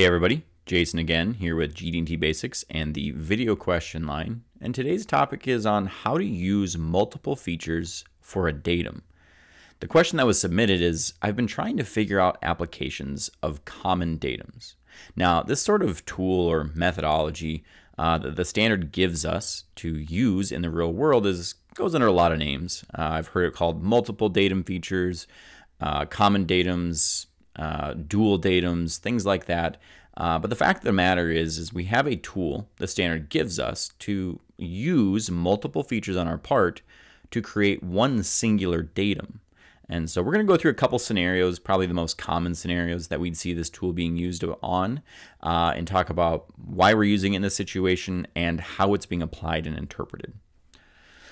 Hey everybody, Jason again here with GD&T Basics and the video question line. And today's topic is on how to use multiple features for a datum. The question that was submitted is I've been trying to figure out applications of common datums. Now, this sort of tool or methodology uh, that the standard gives us to use in the real world is goes under a lot of names. Uh, I've heard it called multiple datum features, uh, common datums, uh, dual datums, things like that. Uh, but the fact of the matter is, is we have a tool the standard gives us to use multiple features on our part to create one singular datum. And so we're going to go through a couple scenarios, probably the most common scenarios that we'd see this tool being used on, uh, and talk about why we're using it in this situation and how it's being applied and interpreted.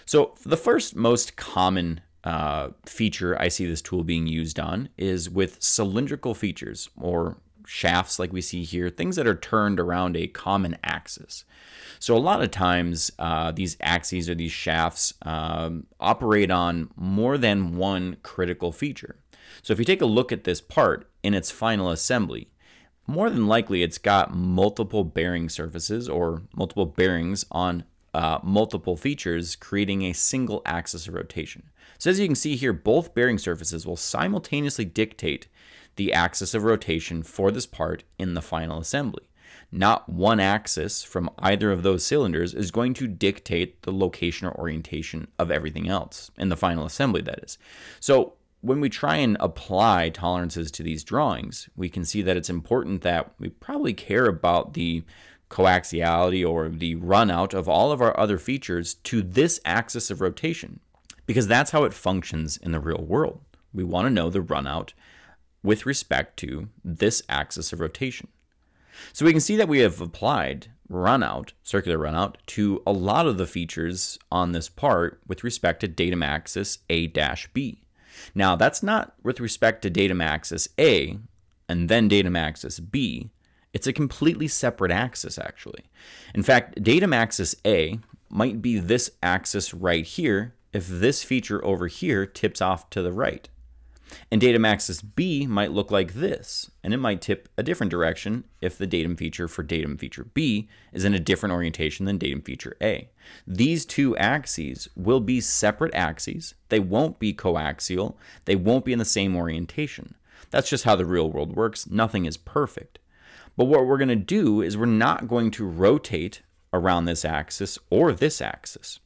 So the first most common uh, feature I see this tool being used on is with cylindrical features or shafts like we see here, things that are turned around a common axis. So a lot of times uh, these axes or these shafts um, operate on more than one critical feature. So if you take a look at this part in its final assembly, more than likely it's got multiple bearing surfaces or multiple bearings on uh, multiple features, creating a single axis of rotation. So as you can see here, both bearing surfaces will simultaneously dictate the axis of rotation for this part in the final assembly. Not one axis from either of those cylinders is going to dictate the location or orientation of everything else, in the final assembly, that is. So when we try and apply tolerances to these drawings, we can see that it's important that we probably care about the coaxiality or the runout of all of our other features to this axis of rotation because that's how it functions in the real world. We want to know the runout with respect to this axis of rotation. So we can see that we have applied runout, circular runout, to a lot of the features on this part with respect to datum axis A-B. Now that's not with respect to datum axis A and then datum axis B. It's a completely separate axis actually. In fact, datum axis A might be this axis right here if this feature over here tips off to the right. And datum axis B might look like this, and it might tip a different direction if the datum feature for datum feature B is in a different orientation than datum feature A. These two axes will be separate axes. They won't be coaxial. They won't be in the same orientation. That's just how the real world works. Nothing is perfect. But what we're going to do is we're not going to rotate around this axis or this axis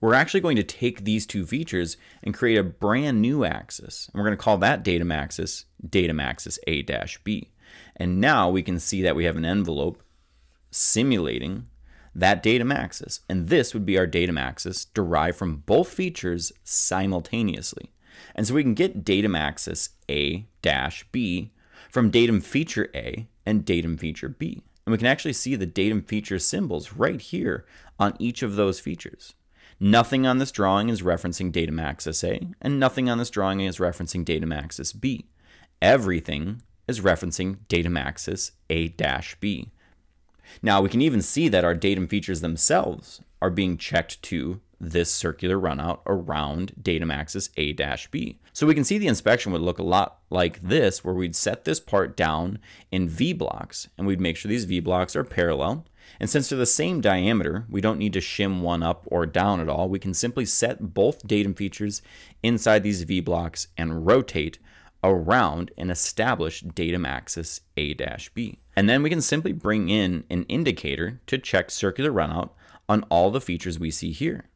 we're actually going to take these two features and create a brand new axis. And we're going to call that datum axis, datum axis A-B. And now we can see that we have an envelope simulating that datum axis. And this would be our datum axis derived from both features simultaneously. And so we can get datum axis A-B from datum feature A and datum feature B. And we can actually see the datum feature symbols right here on each of those features. Nothing on this drawing is referencing datum axis A, and nothing on this drawing is referencing datum axis B. Everything is referencing datum axis A-B. Now we can even see that our datum features themselves are being checked to this circular runout around datum axis A-B. So we can see the inspection would look a lot like this, where we'd set this part down in V blocks, and we'd make sure these V blocks are parallel, and since they're the same diameter, we don't need to shim one up or down at all. We can simply set both datum features inside these V blocks and rotate around an established datum axis A-B. And then we can simply bring in an indicator to check circular runout on all the features we see here.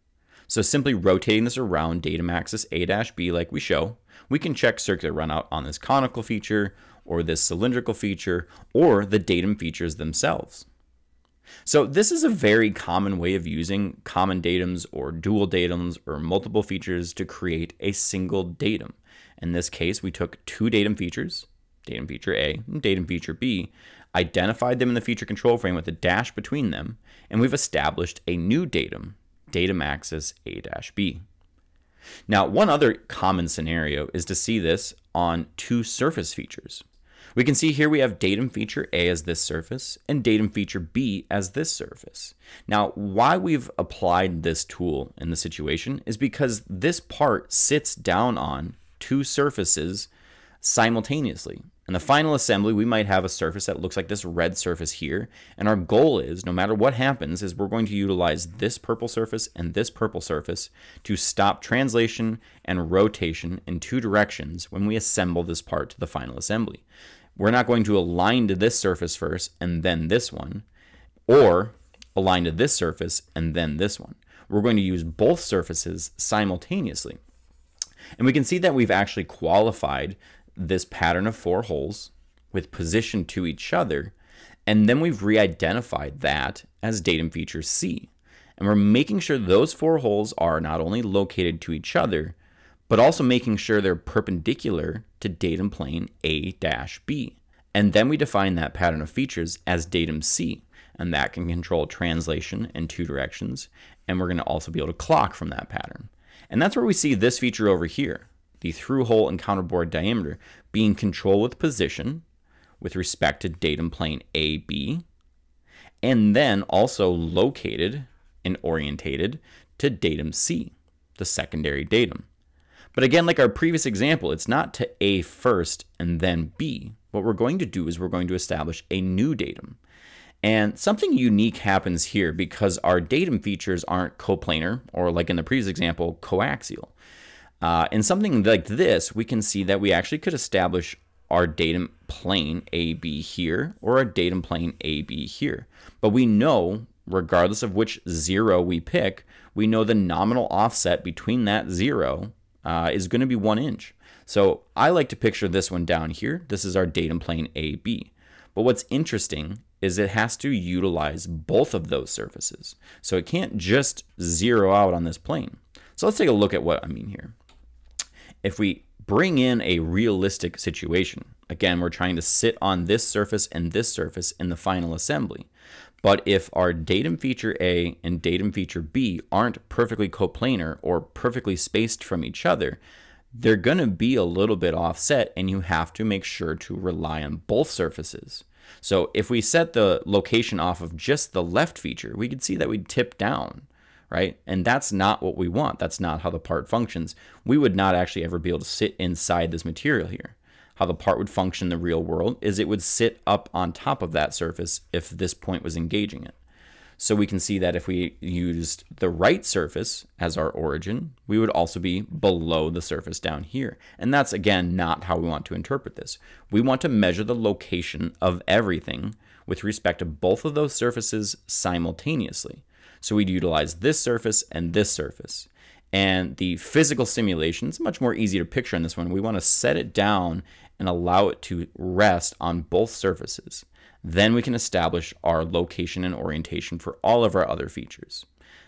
So simply rotating this around datum axis A-B like we show, we can check circular runout on this conical feature or this cylindrical feature or the datum features themselves. So this is a very common way of using common datums or dual datums or multiple features to create a single datum. In this case, we took two datum features, datum feature A and datum feature B, identified them in the feature control frame with a dash between them, and we've established a new datum, datum axis A-B. Now, one other common scenario is to see this on two surface features. We can see here we have datum feature A as this surface and datum feature B as this surface. Now, why we've applied this tool in the situation is because this part sits down on two surfaces simultaneously. In the final assembly, we might have a surface that looks like this red surface here. And our goal is, no matter what happens, is we're going to utilize this purple surface and this purple surface to stop translation and rotation in two directions when we assemble this part to the final assembly. We're not going to align to this surface first and then this one, or align to this surface and then this one. We're going to use both surfaces simultaneously. And we can see that we've actually qualified this pattern of four holes with position to each other, and then we've re-identified that as datum feature C. And we're making sure those four holes are not only located to each other, but also making sure they're perpendicular to datum plane A-B. And then we define that pattern of features as datum C, and that can control translation in two directions, and we're going to also be able to clock from that pattern. And that's where we see this feature over here the through hole and counterbore diameter being controlled with position with respect to datum plane AB, and then also located and orientated to datum C, the secondary datum. But again, like our previous example, it's not to A first and then B. What we're going to do is we're going to establish a new datum. And something unique happens here because our datum features aren't coplanar, or like in the previous example, coaxial. Uh, in something like this, we can see that we actually could establish our datum plane AB here or our datum plane AB here. But we know, regardless of which zero we pick, we know the nominal offset between that zero uh, is going to be one inch. So I like to picture this one down here. This is our datum plane AB. But what's interesting is it has to utilize both of those surfaces. So it can't just zero out on this plane. So let's take a look at what I mean here if we bring in a realistic situation, again, we're trying to sit on this surface and this surface in the final assembly. But if our datum feature A and datum feature B aren't perfectly coplanar or perfectly spaced from each other, they're going to be a little bit offset and you have to make sure to rely on both surfaces. So if we set the location off of just the left feature, we could see that we'd tip down right? And that's not what we want. That's not how the part functions. We would not actually ever be able to sit inside this material here. How the part would function in the real world is it would sit up on top of that surface if this point was engaging it. So we can see that if we used the right surface as our origin, we would also be below the surface down here. And that's, again, not how we want to interpret this. We want to measure the location of everything with respect to both of those surfaces simultaneously. So we'd utilize this surface and this surface. And the physical simulation is much more easy to picture in this one. We want to set it down and allow it to rest on both surfaces. Then we can establish our location and orientation for all of our other features.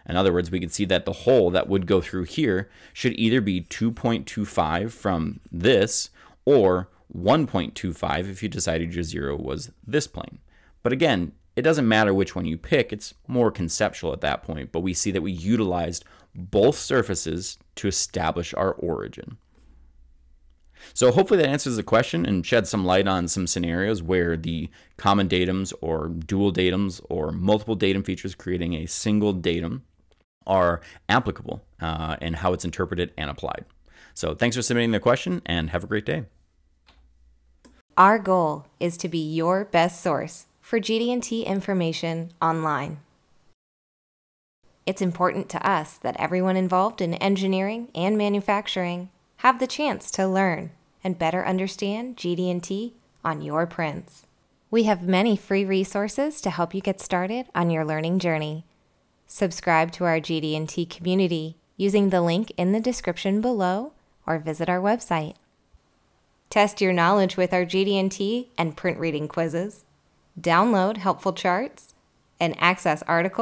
In other words, we can see that the hole that would go through here should either be 2.25 from this or 1.25 if you decided your zero was this plane. But again, it doesn't matter which one you pick, it's more conceptual at that point, but we see that we utilized both surfaces to establish our origin. So hopefully that answers the question and sheds some light on some scenarios where the common datums or dual datums or multiple datum features creating a single datum are applicable uh, and how it's interpreted and applied. So thanks for submitting the question and have a great day. Our goal is to be your best source for GD&T information online. It's important to us that everyone involved in engineering and manufacturing have the chance to learn and better understand GD&T on your prints. We have many free resources to help you get started on your learning journey. Subscribe to our GD&T community using the link in the description below or visit our website. Test your knowledge with our GD&T and print reading quizzes download helpful charts, and access articles